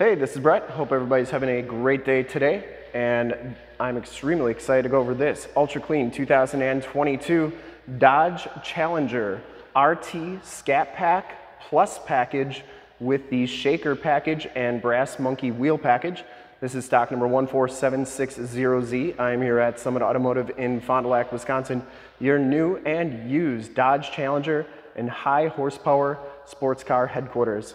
Hey, this is Brett. Hope everybody's having a great day today. And I'm extremely excited to go over this Ultra Clean 2022 Dodge Challenger RT Scat Pack Plus package with the shaker package and brass monkey wheel package. This is stock number 14760Z. I'm here at Summit Automotive in Fond du Lac, Wisconsin. Your new and used Dodge Challenger and high horsepower sports car headquarters.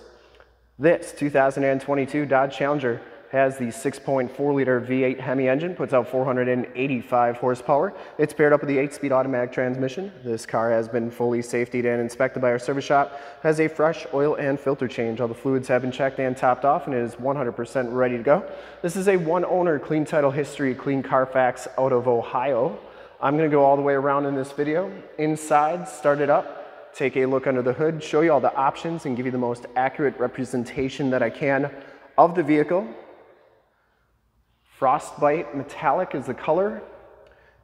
This 2022 Dodge Challenger has the 6.4 liter V8 Hemi engine, puts out 485 horsepower. It's paired up with the 8-speed automatic transmission. This car has been fully safetied and inspected by our service shop, has a fresh oil and filter change. All the fluids have been checked and topped off and is 100% ready to go. This is a one owner, clean title history, clean Carfax out of Ohio. I'm gonna go all the way around in this video. Inside, start it up, take a look under the hood, show you all the options and give you the most accurate representation that I can of the vehicle. Frostbite Metallic is the color.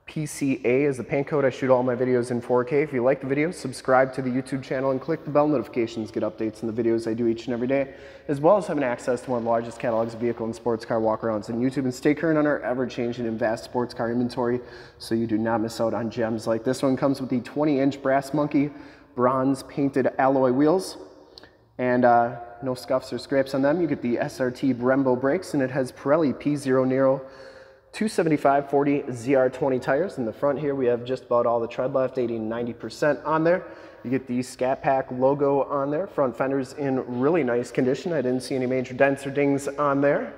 PCA is the paint code. I shoot all my videos in 4K. If you like the video, subscribe to the YouTube channel and click the bell notifications, get updates on the videos I do each and every day, as well as having access to one of the largest catalogs of vehicle and sports car walkarounds on YouTube and stay current on our ever-changing and vast sports car inventory so you do not miss out on gems like this one. Comes with the 20-inch Brass Monkey bronze painted alloy wheels and uh, no scuffs or scrapes on them. You get the SRT Brembo brakes and it has Pirelli P0 Nero 275 40 ZR20 tires. In the front here, we have just about all the tread left, 80 90% on there. You get the Scat Pack logo on there. Front fenders in really nice condition. I didn't see any major dents or dings on there.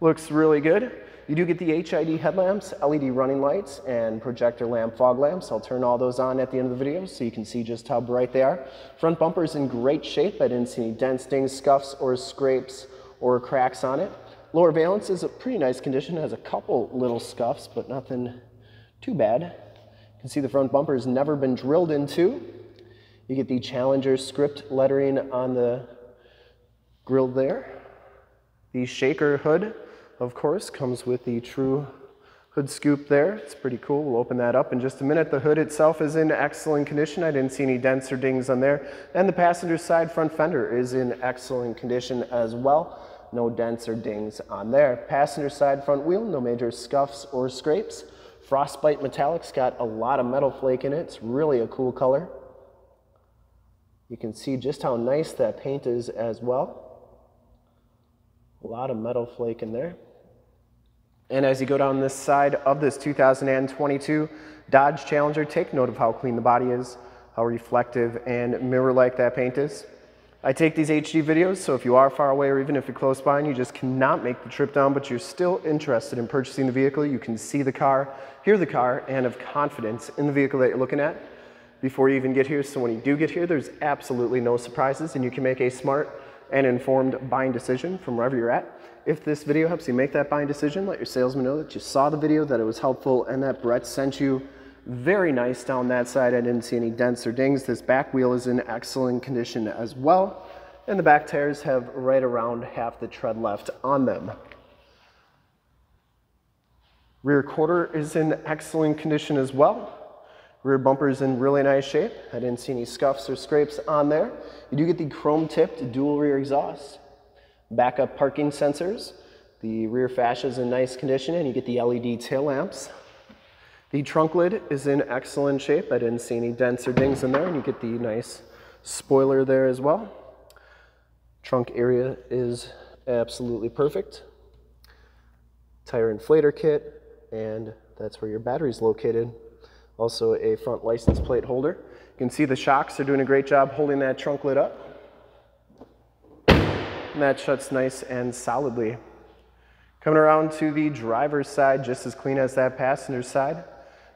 Looks really good. You do get the HID headlamps, LED running lights, and projector lamp fog lamps. I'll turn all those on at the end of the video so you can see just how bright they are. Front bumper is in great shape. I didn't see any dents, dings, scuffs, or scrapes or cracks on it. Lower valence is a pretty nice condition. It has a couple little scuffs, but nothing too bad. You can see the front bumper has never been drilled into. You get the Challenger script lettering on the grill there. The shaker hood of course, comes with the true hood scoop there. It's pretty cool. We'll open that up in just a minute. The hood itself is in excellent condition. I didn't see any dents or dings on there. And the passenger side front fender is in excellent condition as well. No dents or dings on there. Passenger side front wheel, no major scuffs or scrapes. Frostbite Metallic's got a lot of metal flake in it. It's really a cool color. You can see just how nice that paint is as well. A lot of metal flake in there. And as you go down this side of this 2022 Dodge Challenger, take note of how clean the body is, how reflective and mirror-like that paint is. I take these HD videos, so if you are far away or even if you're close by and you just cannot make the trip down, but you're still interested in purchasing the vehicle, you can see the car, hear the car, and have confidence in the vehicle that you're looking at before you even get here. So when you do get here, there's absolutely no surprises and you can make a smart and informed buying decision from wherever you're at. If this video helps you make that buying decision, let your salesman know that you saw the video, that it was helpful, and that Brett sent you. Very nice down that side. I didn't see any dents or dings. This back wheel is in excellent condition as well. And the back tires have right around half the tread left on them. Rear quarter is in excellent condition as well. Rear bumper is in really nice shape. I didn't see any scuffs or scrapes on there. You do get the chrome tipped dual rear exhaust. Backup parking sensors. The rear fascia is in nice condition and you get the LED tail lamps. The trunk lid is in excellent shape. I didn't see any dents or dings in there and you get the nice spoiler there as well. Trunk area is absolutely perfect. Tire inflator kit and that's where your battery is located also a front license plate holder. You can see the shocks are doing a great job holding that trunk lid up. And that shuts nice and solidly. Coming around to the driver's side, just as clean as that passenger side.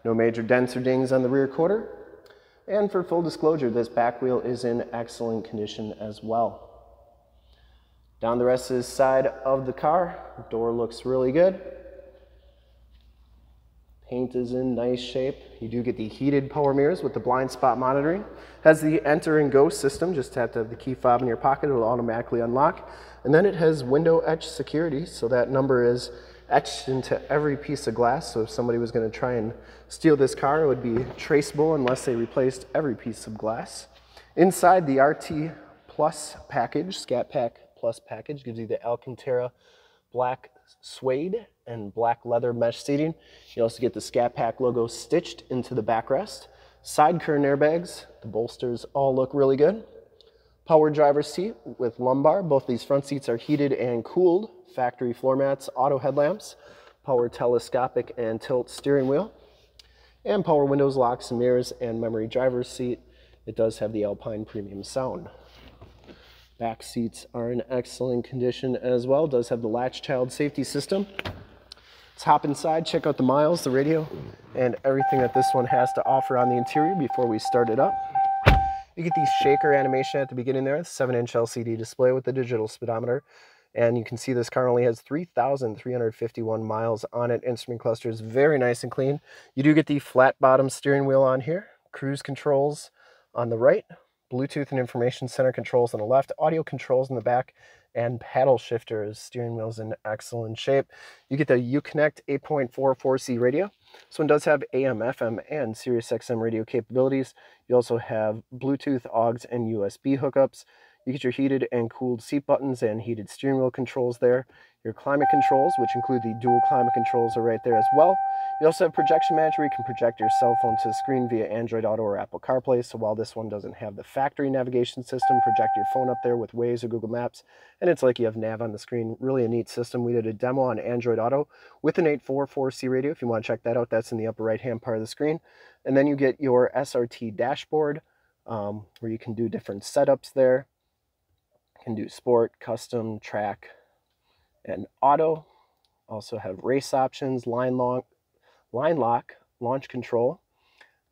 No major dents or dings on the rear quarter. And for full disclosure, this back wheel is in excellent condition as well. Down the rest of the side of the car, door looks really good. Paint is in nice shape. You do get the heated power mirrors with the blind spot monitoring. Has the enter and go system, just have to have the key fob in your pocket, it'll automatically unlock. And then it has window etch security, so that number is etched into every piece of glass. So if somebody was gonna try and steal this car, it would be traceable unless they replaced every piece of glass. Inside the RT Plus package, Scat Pack Plus package. Gives you the Alcantara black suede and black leather mesh seating. You also get the Scat Pack logo stitched into the backrest. Side curtain airbags. The bolsters all look really good. Power driver's seat with lumbar. Both these front seats are heated and cooled. Factory floor mats, auto headlamps, power telescopic and tilt steering wheel, and power windows, locks mirrors, and memory driver's seat. It does have the Alpine premium sound. Back seats are in excellent condition as well. It does have the latch child safety system. Let's hop inside, check out the miles, the radio, and everything that this one has to offer on the interior before we start it up. You get the shaker animation at the beginning there, 7-inch LCD display with the digital speedometer. And you can see this car only has 3,351 miles on it. Instrument cluster is very nice and clean. You do get the flat bottom steering wheel on here, cruise controls on the right, Bluetooth and information center controls on the left, audio controls in the back, and paddle shifters. Steering wheel's in excellent shape. You get the Uconnect 8.44C radio. This one does have AM, FM, and Sirius XM radio capabilities. You also have Bluetooth, AUX, and USB hookups. You get your heated and cooled seat buttons and heated steering wheel controls there. Your climate controls, which include the dual climate controls, are right there as well. You also have projection manager. You can project your cell phone to the screen via Android Auto or Apple CarPlay. So while this one doesn't have the factory navigation system, project your phone up there with Waze or Google Maps, and it's like you have nav on the screen. Really a neat system. We did a demo on Android Auto with an 844C radio. If you want to check that out, that's in the upper right-hand part of the screen. And then you get your SRT dashboard um, where you can do different setups there. Can do sport, custom, track, and auto. Also have race options, line long, line lock, launch control,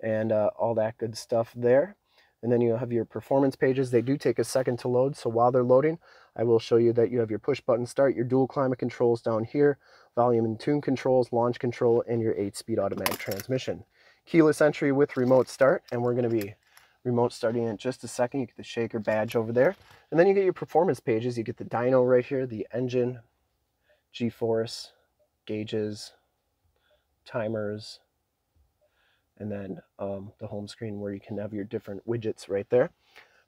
and uh, all that good stuff there. And then you have your performance pages. They do take a second to load, so while they're loading, I will show you that you have your push button start, your dual climate controls down here, volume and tune controls, launch control, and your 8-speed automatic transmission. Keyless entry with remote start, and we're going to be remote starting in just a second. You get the shaker badge over there. And then you get your performance pages. You get the dyno right here, the engine, G-force, gauges, timers, and then um, the home screen where you can have your different widgets right there.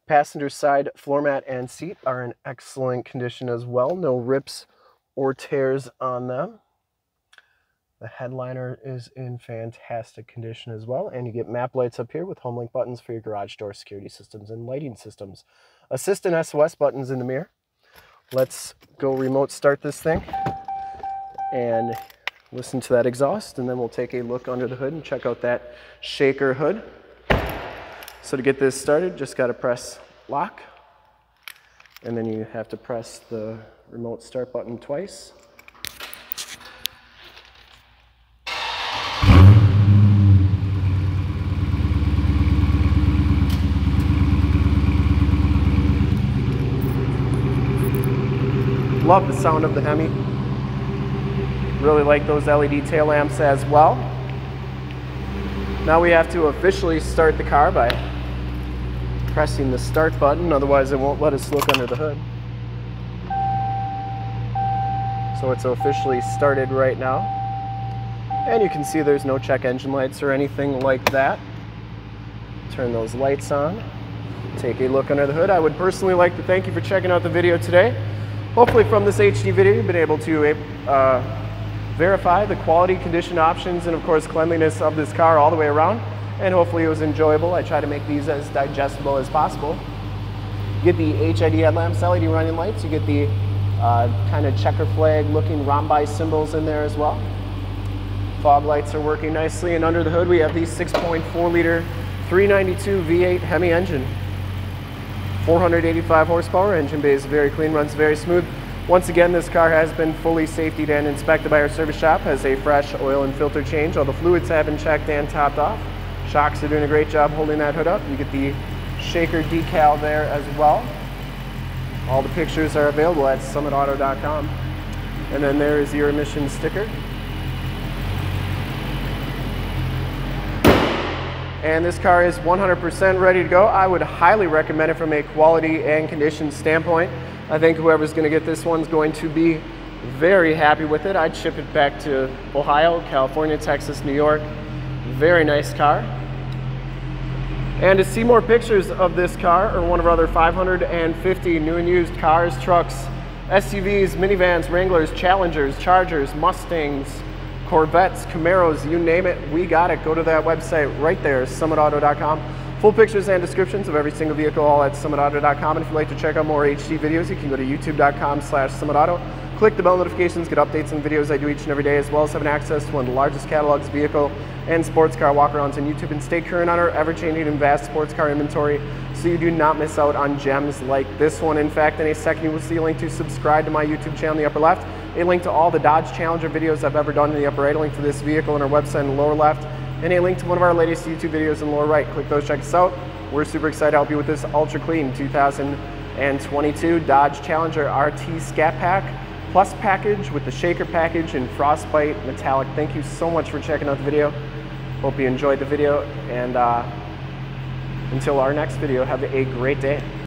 Passenger side floor mat and seat are in excellent condition as well. No rips or tears on them. The headliner is in fantastic condition as well. And you get map lights up here with HomeLink buttons for your garage door security systems and lighting systems. Assist and SOS buttons in the mirror. Let's go remote start this thing and listen to that exhaust and then we'll take a look under the hood and check out that shaker hood. So to get this started, just got to press lock and then you have to press the remote start button twice. Love the sound of the Hemi. Really like those LED tail lamps as well. Now we have to officially start the car by pressing the start button, otherwise it won't let us look under the hood. So it's officially started right now. And you can see there's no check engine lights or anything like that. Turn those lights on. Take a look under the hood. I would personally like to thank you for checking out the video today. Hopefully from this HD video you've been able to uh, verify the quality, condition options, and of course cleanliness of this car all the way around. And hopefully it was enjoyable. I try to make these as digestible as possible. You get the HID headlamps, LED running lights. You get the uh, kind of checker flag looking rhombi symbols in there as well. Fog lights are working nicely. And under the hood we have the 6.4 liter 392 V8 Hemi engine. 485 horsepower, engine bay is very clean, runs very smooth. Once again, this car has been fully safetied and inspected by our service shop, has a fresh oil and filter change. All the fluids have been checked and topped off. Shocks are doing a great job holding that hood up. You get the shaker decal there as well. All the pictures are available at summitauto.com. And then there is your emission sticker. And this car is 100% ready to go. I would highly recommend it from a quality and condition standpoint. I think whoever's going to get this one's going to be very happy with it. I'd ship it back to Ohio, California, Texas, New York. Very nice car. And to see more pictures of this car or one of our other 550 new and used cars, trucks, SUVs, minivans, Wranglers, Challengers, Chargers, Mustangs, Corvettes, Camaros, you name it, we got it. Go to that website right there, summitauto.com. Full pictures and descriptions of every single vehicle all at summitauto.com. And if you'd like to check out more HD videos, you can go to youtube.com slash summitauto. Click the bell notifications, get updates and videos I do each and every day, as well as having access to one of the largest catalogs, vehicle and sports car walkarounds on YouTube, and stay current on our ever-changing and vast sports car inventory so you do not miss out on gems like this one. In fact, in a second, you will see a link to subscribe to my YouTube channel in the upper left, a link to all the Dodge Challenger videos I've ever done in the upper right, a link to this vehicle on our website in the lower left, and a link to one of our latest YouTube videos in the lower right. Click those, check us out. We're super excited to help you with this ultra clean 2022 Dodge Challenger RT Scat Pack Plus package with the shaker package and frostbite metallic. Thank you so much for checking out the video. Hope you enjoyed the video and uh, until our next video, have a great day.